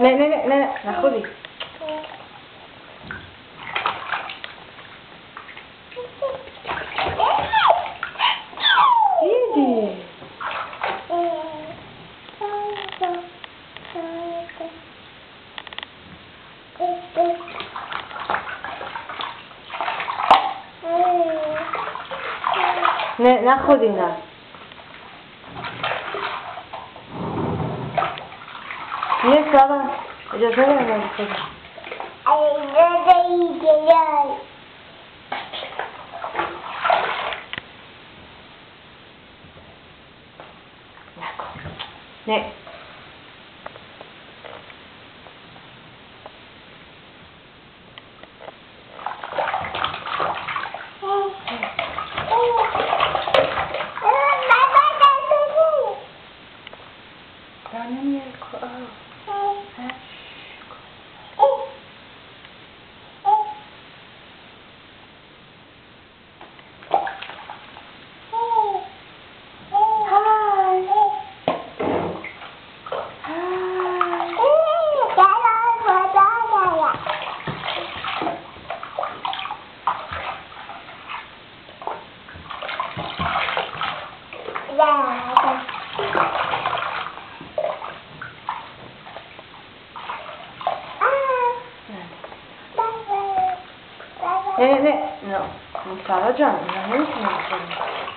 نه نه نه نه خودی دیدی نه نه 你说吧我就说这个事情哎呀你这一点点好的那 Eh, beh, no, non sta ragionando, non è ragione.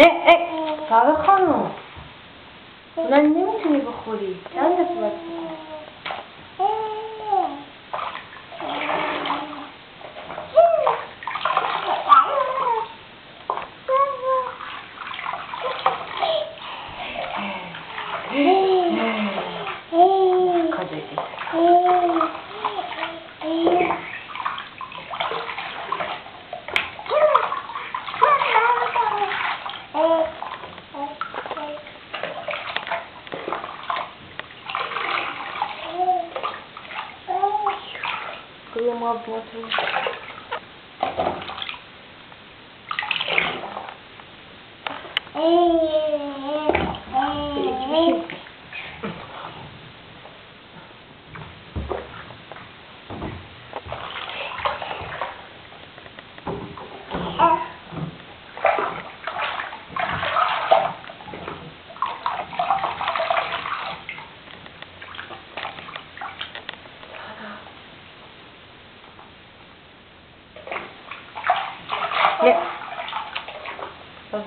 اه، سارا خانم نه نمی‌تونی بخوری. چند باید uma boa.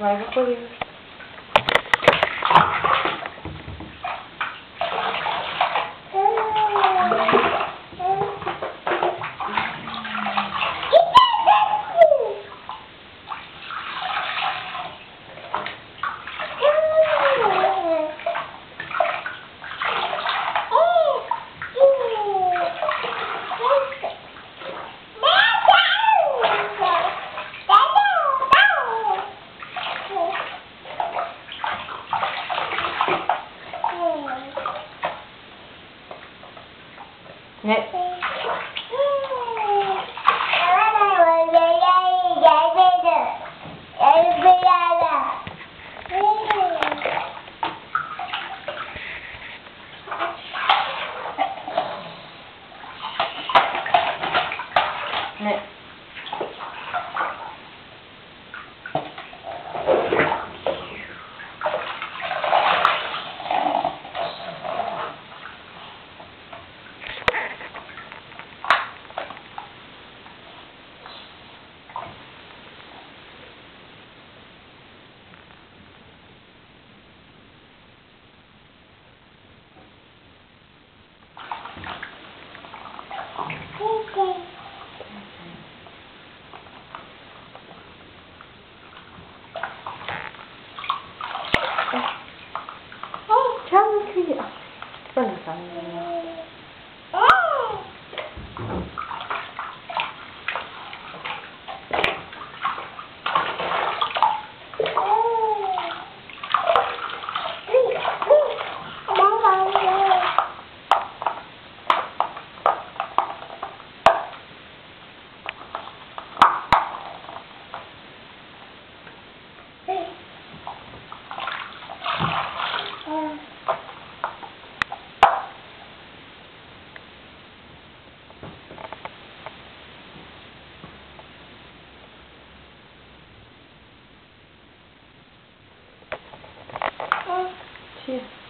Vai, vai correndo. Next. 笨的小女了。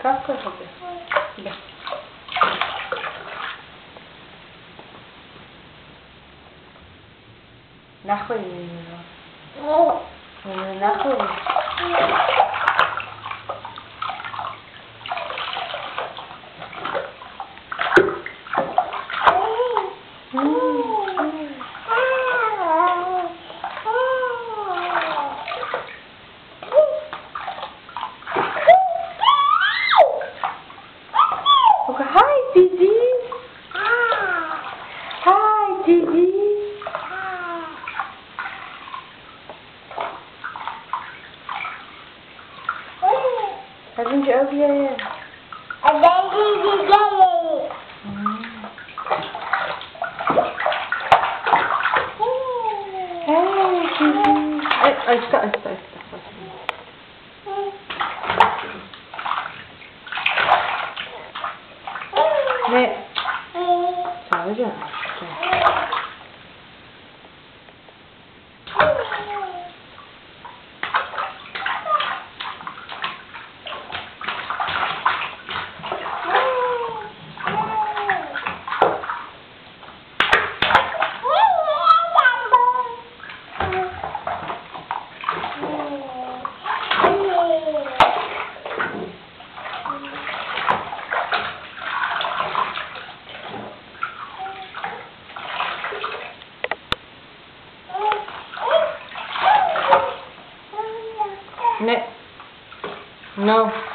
Kawkę sobie. Idę. Нахуй не надо. Ну, Нахуй. Açtı, açtı, açtı. Ne? Sadece No.